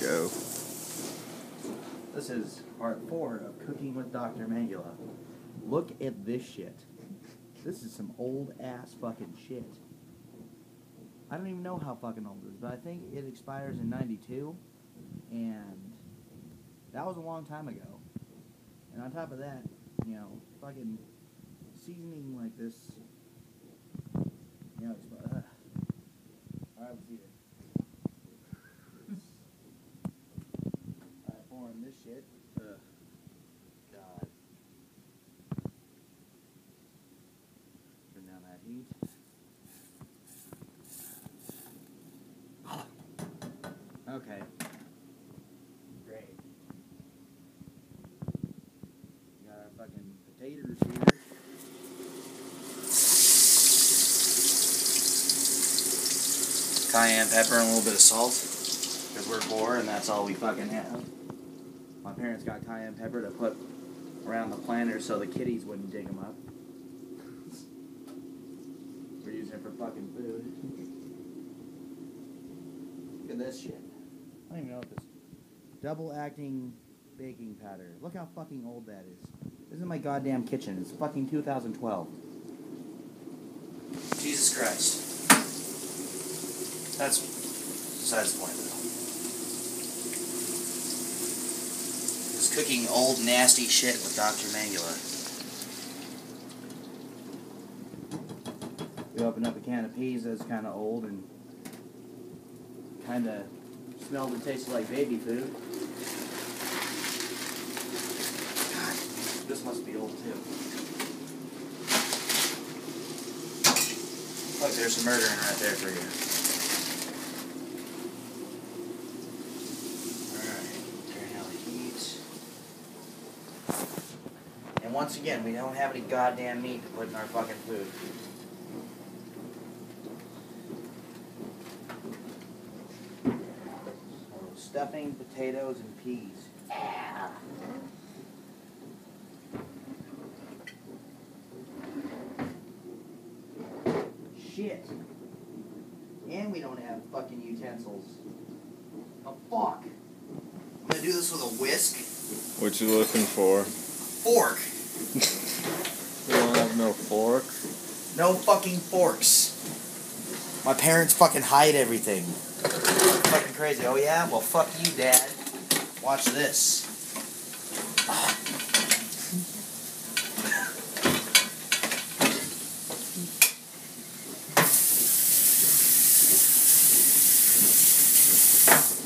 go. This is part four of Cooking with Dr. Mengele. Look at this shit. This is some old ass fucking shit. I don't even know how fucking old it is, but I think it expires in 92. And that was a long time ago. And on top of that, you know, fucking seasoning like this. You know, it's, uh, eat it. Alright, pouring this shit. Ugh. God. Turn down that heat. Okay. Great. Got our fucking potatoes here. Cayenne pepper and a little bit of salt. Because we're poor and that's all we fucking have. My parents got cayenne pepper to put around the planters so the kitties wouldn't dig them up. We're using it for fucking food. Look at this shit. I don't even know what this. Double acting baking powder. Look how fucking old that is. This is my goddamn kitchen. It's fucking 2012. Jesus Christ. That's besides the point, though. Just cooking old nasty shit with Dr. Mengele. We opened up a can of peas that's kind of old and kind of smelled and tasted like baby food. God, this must be old too. Look, there's some murdering right there for you. Alright, turn down the heat. And once again, we don't have any goddamn meat to put in our fucking food. Stuffing, potatoes, and peas. Yeah. Shit. And we don't have fucking utensils. Oh fuck. I'm gonna do this with a whisk. What you looking for? Fork. We don't have no fork. No fucking forks. My parents fucking hide everything. Fucking crazy. Oh yeah? Well fuck you, Dad. Watch this.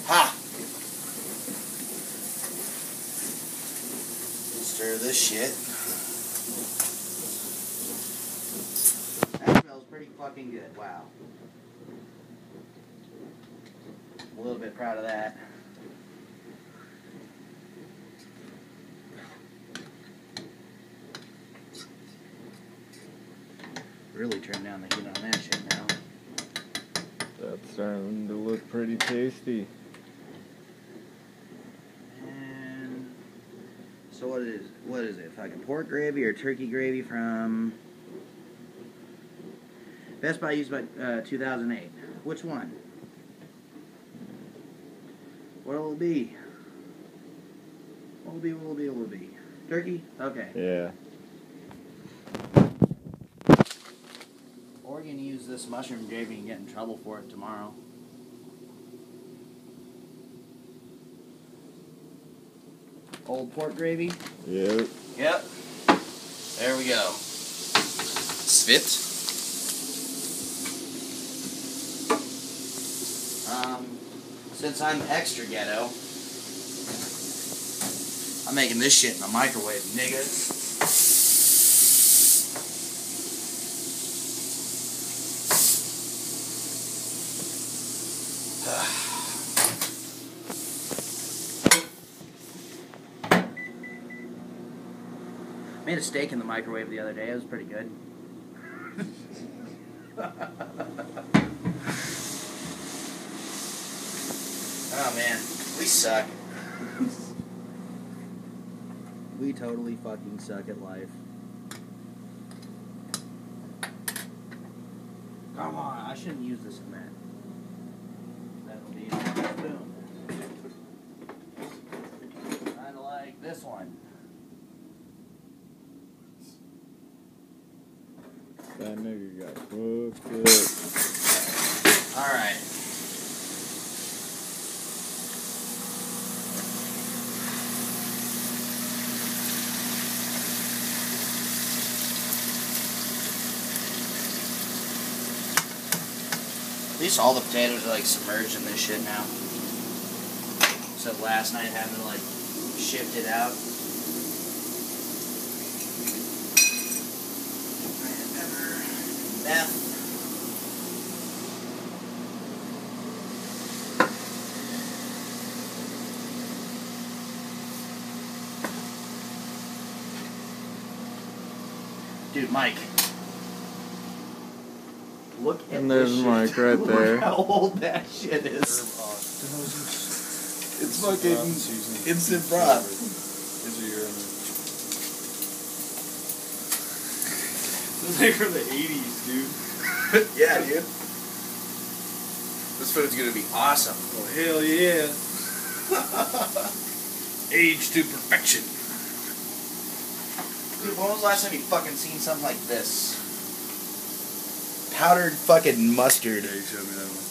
Ha! Stir this shit. That smells pretty fucking good. Wow. I'm a little bit proud of that. Really turn down the heat on that shit now. That's starting to look pretty tasty. And so what is what is it? Fucking pork gravy or turkey gravy from Best Buy used by uh, 2008. Which one? What'll it be? What'll it be? What'll it be? What'll it be? Turkey? Okay. Yeah. Or we're gonna use this mushroom gravy and get in trouble for it tomorrow. Old pork gravy. Yep. Yep. There we go. Svit. Since I'm extra ghetto, I'm making this shit in the microwave, nigga. Made a steak in the microwave the other day. It was pretty good. we suck. we totally fucking suck at life. Come on, I shouldn't use this command. That'll be boom. Kinda like this one. That nigga got fucked up. Alright. Least all the potatoes are like submerged in this shit now. So last night having to like shift it out. Dude, Mike. Look at And there's this shit. Mike right Look there. how old that shit is. It's fucking instant broth. Is your This is like from the 80s, dude. yeah, dude. This food's gonna be awesome. Oh, hell yeah. Age to perfection. Dude, when was the last time you fucking seen something like this? Powdered fucking mustard. Yeah, you showed me that one. I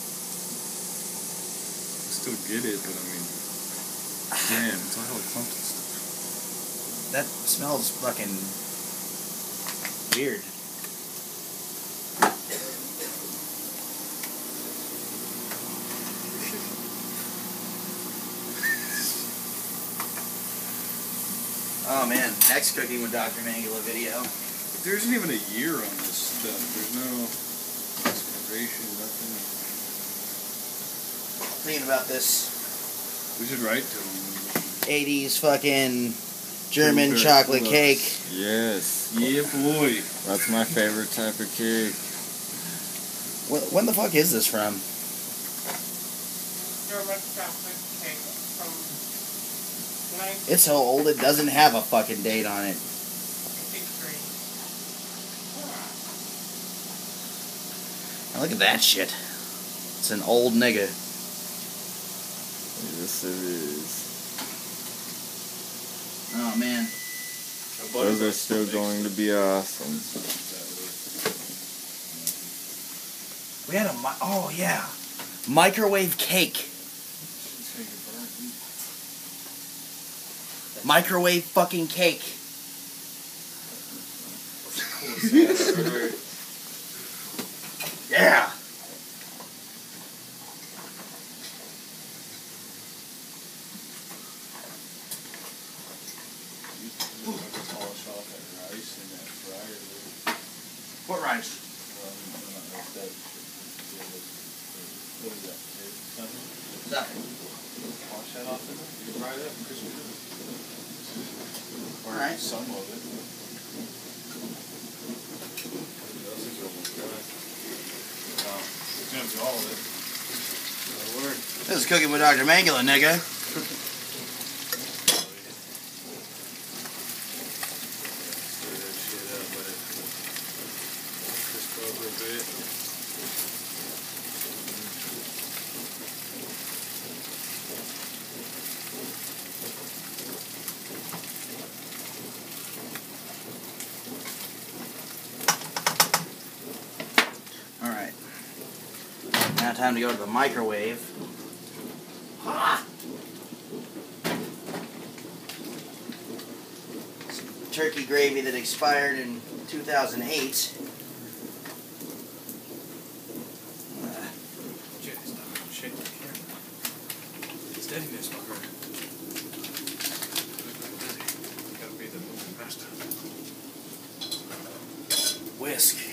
still get it, but I mean, damn, it's all hella clumped and stuff. That smells fucking weird. Oh man, next cooking with Dr. Mengele video. There isn't even a year on this stuff. There's no expiration, nothing. Thinking about this We should write to him. 80s fucking German Super chocolate close. cake. Yes. Yeah, boy. That's my favorite type of cake. When, when the fuck is this from? German chocolate cake from It's so old it doesn't have a fucking date on it. 1953. Now look at that shit. It's an old nigga. Yes, it is. Oh man. Those are still going to be awesome. We had a mi- oh yeah, microwave cake. Microwave fucking cake. Yeah. Polish off that rice in that fryer. What rice? Um, not like that. What is that? It. Or Alright. some of it. All. This is cooking with Dr. Mengele, nigga. Stir that shit up, let it bit. All right. Now time to go to the microwave. Turkey gravy that expired in 2008. Uh, Shit, stop. Shake the camera. Steadiness, fucker. Gotta be the master. whisk.